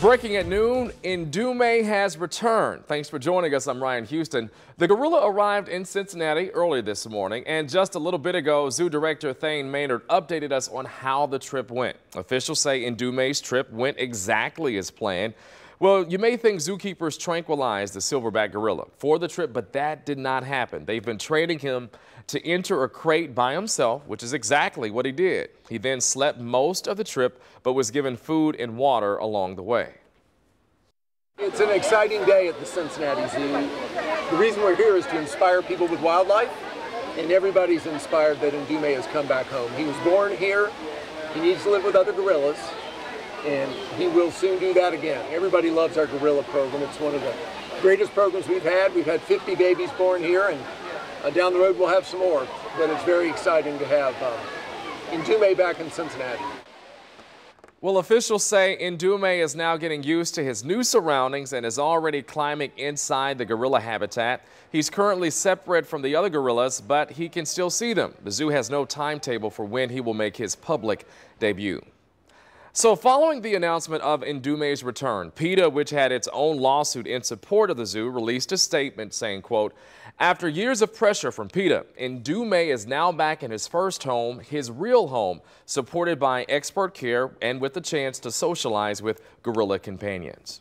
Breaking at noon, Ndume has returned. Thanks for joining us. I'm Ryan Houston. The gorilla arrived in Cincinnati early this morning, and just a little bit ago, Zoo Director Thane Maynard updated us on how the trip went. Officials say Ndume's trip went exactly as planned. Well, you may think zookeepers tranquilized the silverback gorilla for the trip, but that did not happen. They've been training him to enter a crate by himself, which is exactly what he did. He then slept most of the trip, but was given food and water along the way. It's an exciting day at the Cincinnati Zoo. The reason we're here is to inspire people with wildlife, and everybody's inspired that Ndume has come back home. He was born here. He needs to live with other gorillas and he will soon do that again. Everybody loves our gorilla program. It's one of the greatest programs we've had. We've had 50 babies born here, and uh, down the road we'll have some more. But it's very exciting to have um, Ndume back in Cincinnati. Well, officials say Ndume is now getting used to his new surroundings and is already climbing inside the gorilla habitat. He's currently separate from the other gorillas, but he can still see them. The zoo has no timetable for when he will make his public debut. So following the announcement of Ndume's return, PETA, which had its own lawsuit in support of the zoo, released a statement saying, quote, after years of pressure from PETA, Ndume is now back in his first home, his real home, supported by expert care and with the chance to socialize with gorilla companions.